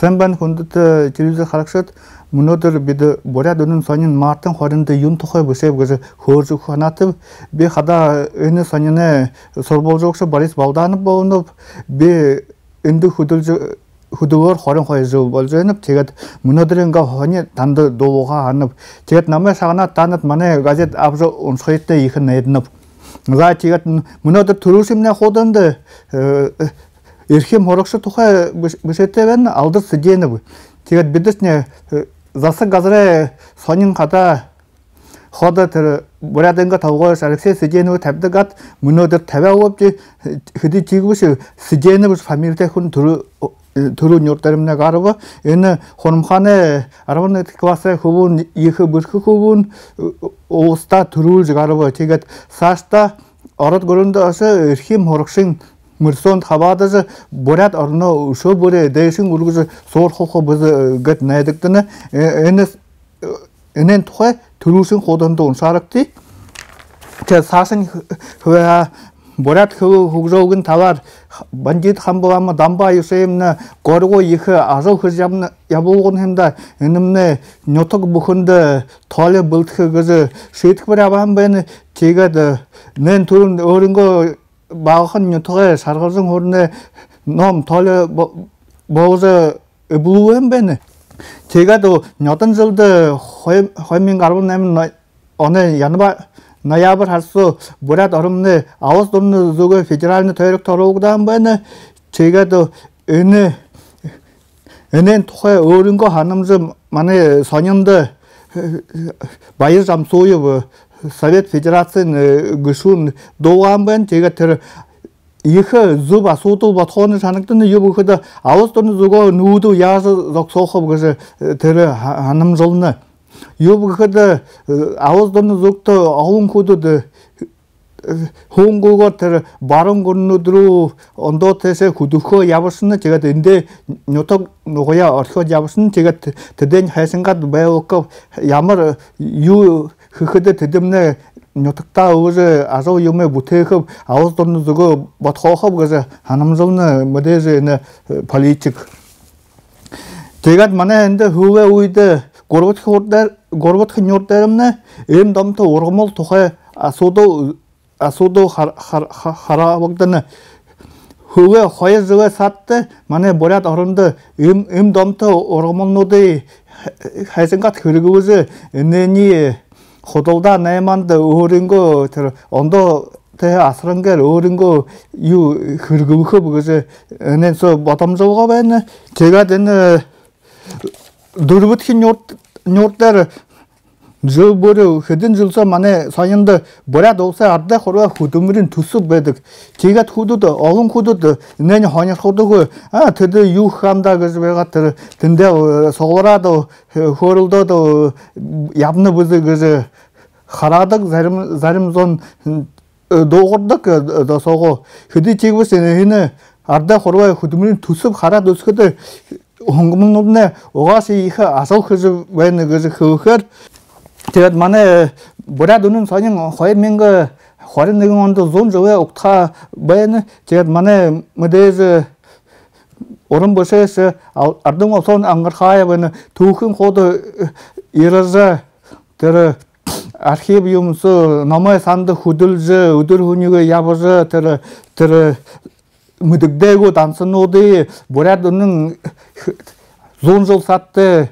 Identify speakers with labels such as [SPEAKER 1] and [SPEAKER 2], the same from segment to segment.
[SPEAKER 1] Kundu da televizyon harakşat Мынодыр биді боряд өнін сонин мартын хоринды юн тухай бөсеп гөзі хөржу ханатып би хада өні сонины сорболжокшы Борис Балданов болынып би үнді хүділжі худугор хорин хой жыл болженіп тегет мынодырынга хони танды доуға анып тегет намай сағана танып мане газет абжы унсхайтты ихын едініп за тегет мынодыр турушимне ходынды эрхим хорокшы тухай бөсетебен алды сиденіп тегет бидісне засы газре сонин қата хода тер бурядынга тавгош Алексей Сиденов табдыгат мынодыр табя оп же хыды тигүш Сиденов фамилия хүн түрү түрү нёртарымна гарыбы эни хонумхане арабын классы хубун ихы бүрхү хубун оста түрү гарыбы тегет сашта орот көрүндө асы эрхим хорукшин мырсон хабадызы бурят орно ушо буре дэшин ургузы сор хохо бызы гэт найдыктыны эне энен тухай түрүүсүн ходондо унсарыкты че сасын хва бурят ху хугжогын тавар бандит хамбулама дамба юсеемна горго ихы азыл хыржамны ябулгун хемда энемне нёток бухынды толе былтхы гызы шейтк бір абам бен тегеді нен турун өрінго баахан нютуга саргалжың хорне ном толе бооза эбулуэн бене тегадо нятан жылды хоймин гарбын намын оне янба ноябрь харсу бурят орымны авыз дурны зүгө федеральный тойрок торогудан бене тегадо эне энен тухай өөрөнгө ханамжы маны соньонды байыр замсуев Совет Федерацийн э, гүшүүн дуугаан байна. Тэгээд тэр их э, зүб асуудал бодхооны санагдана юм өгөхөд авал дурны зүгөө нүүдөө яаж зогсоох гэж э, тэр ханамжилна. Юу гэхэд авал дурны зүгт овон хүүдэд хөнгөгөр тэр баруун гүрнүүд рүү ондоо тэсэ хөдөхөө явсан тэгээд эндээ нутаг нугая орхиод явсан тэгээд тэдэн хайсангад байвал ямар юу тэдэмнэ нутагтаа өөр азуу юмэ бүтээх авал дурны зүгөө бодхоохов гэж ханамжуулна мөдөөс энэ политик тэгээд манай энд хөвөө үед гурват хурдаар гурват хнюрдаармна эм домто ургамал тухай асуудал асуудал хараагдан хөвөө хоёр зүгөө сатты манай бурят оронд эм эм домто ургамалнуудын хайсангат хэрэгвэс энэний худалдаа найманд өөрөнгөө тэр ондоо тэ асрангэр өөрөнгөө юу хөргөвөхөө бүгээс энэсо бодомжуугаа байна. Тэгээд энэ дөрвөтхин нюрт жил бүр хэдэн жилсо манай соёнд бурад улсаа ардаа хураа хөдөмөрийн төсөв байдаг. Тэгээд хүүдэд олон хүүдэд энэ хоньрохдаг а тэд юу хандаа гэж байгаа тэр тэндээ сугураад хөөрөлдөөд явна бүзэг гэж хараадаг зарим зарим зон хэдий чигвэс энэ ардаа хураа хөдөмөрийн төсөв хараад өсгөд хонгомнууд угаас их асуух Тэгээд манай бурад үнэн сонин 2021 онд 100 живэ угтха байна. Тэгээд манай мэдээж уран босэс ардын олсон ангархая байна. Түүхэн хууд ирэзэ тэр архив юмсу номой санд хөдөлж өдөр хүнийгөө явж тэр тэр мэдэгдээгүү данснуудын бурад үнэн 100 жил сатты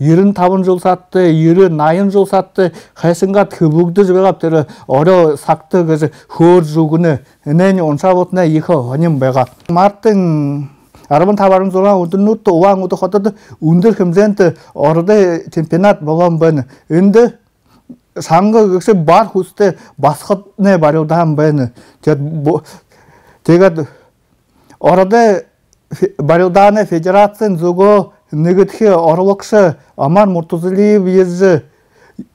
[SPEAKER 1] 95 жыл сатты, 90, 80 жыл сатты, хайсынғат бүгді жібегап тері оро сақты көзі хөр жүгіні, үнен оншабытына екі онем байға. Марттың арабын табарын зорған үдіннутты уаң ұды хотады үндір кімзенті орды чемпионат болған бәні. Үнді саңғы көксі бар хүсті барылдан барылданы федерациян зүгі негетхе орлокшы амар муртузалиев езі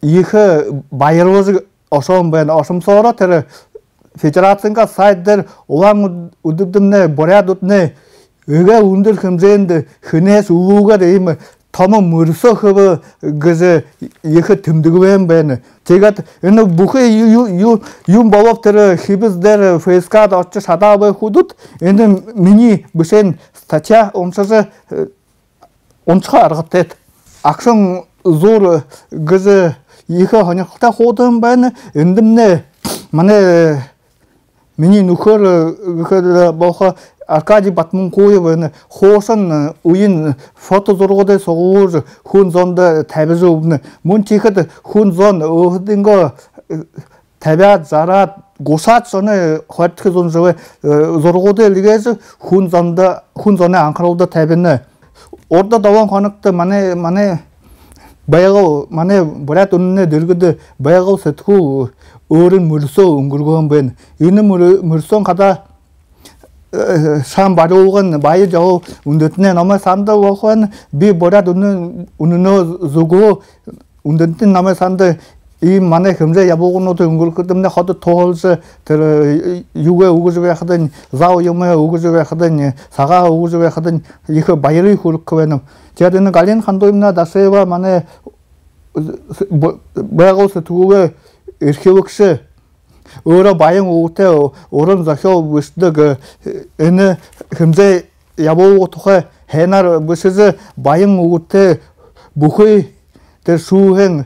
[SPEAKER 1] екі байырвыз ошон бен ошымсоора тері федерацияға сайдер улан удудымне боряд утне өге ундыр хымзенді хынес улуга дейм томо мырсо хыбы гызы екі тымдыгыбен бен тегат эне бухе юм болоп тері хибиздер фск очы шадабы худут эне мини бушен статья омсасы ончха аргатет акшын зур гызы екі хонякта ходым байна. Эндимне мане мини нухөр гөхөр боха Аркадий Батмункуев хосон уин фото зургуды согуур хүн зонд тавиж өвнө мөн чихэд хүн зон өөдөнгө тавиад зараад гусаад соны хойтх зон зөв зургуды илгээс хүн зонд хүн зоны анхруулда тавина. Орда даван хоногт манай манай баягав манай бурят үннэ дэргэд баягав сэтгүү өөрын мөрсөө өнгөргөн байна энэ мөрсөн када сан барууган баяж яв үндэтнэ намайг санда вохван би борад үнэн үнэнөө зүгөө үндэтэн намайг санда ийм манай хэмжээ ябуугнууд өнгөрөхөдмнэ хот тоолс тэр юугэ өгөж байхад зав юм өгөж байхад сагаа өгөж байхад их баярыг хүрэх байна. Тэгээд энэ галин хандуймна дасева манай байгуулс түгээ эрхэвгш өөрөө баян өвгтэй уран зохио бүсдэг энэ хэмжээ явуу тухай хайнаар бүсэс баян өвгтэй бүхий тэр шүүхэн бүрх хүнүдэ нэрвэм байна. Тэгээд манай барилдаас сэх хатуусаа балд саддаг хөвдөмнө ба санга их амжилт төөвс ордо чемпионат шүүс ирэм байна. Аяр 8 медаль асра. Тэгээд самбо барилдаан 네,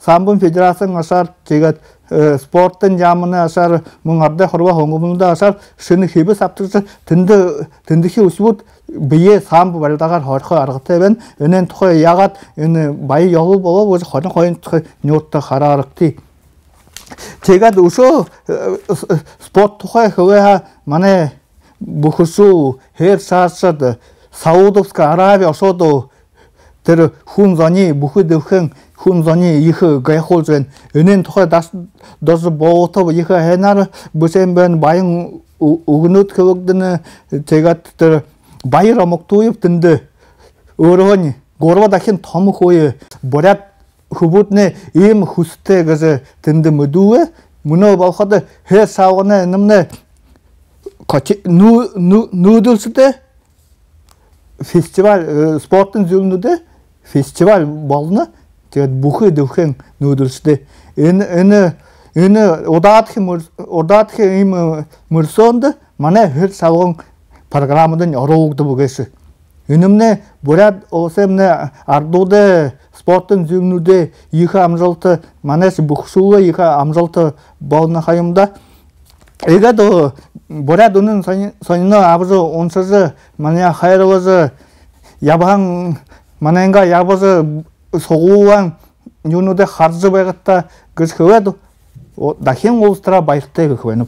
[SPEAKER 1] Тэнд самбын федерацийн асаар тэгээд спортын яамны асаар мөн ардаа хорва хонгомда асаар шинэ хэбэс авторч тэнд тэндхийн өсвүүд бие самб барилдагаар хорхоо аргатай байна. Энэний тухай ягаад энэ баян явуу болоо 22 дахь нюуттай хараарагтыг Тэгээд өшөө спорт тухай хөвөө манай бүхсүү хэр саасад Саудовска Араби осоод тэр хүн зоны бүхэд өвхэн хүн зоны их гайхуулж байна. Энийн тухай дас дос боотов их хэнаар бүсэн бэн баян өгнөд хөвөгдөн тэгээд тэр баяр амгтуув тэнд өөрөө нь гурва дахин том хөөе бурят хубудны ийм хүстэй гэж тэнд мэдүүвэ мөнөө болоход хээ савганы нэмнэ нүүдэлсдэ фестивал спортын зүйлнүүдэ фестивал болно тэгээд бүхий дөвхэн нүүдэлсдэ энэ энэ энэ удаадх удаадх ийм мөрсөнд манай хэр савган программад нь оруулагдав гэсэн Үнэмнэ бурад усэмнэ ардуудэ спортын зүгнүүдэ их амжилт манайс бүхсүүгээ их амжилт болно хаямда. Эгээд бурад үнэн сонино абз унсаз манай хайрваз ябхан манайга ябз сугууан юунуудэ харж байгатта хөвэд дахин улстраа баяртай гэх байна.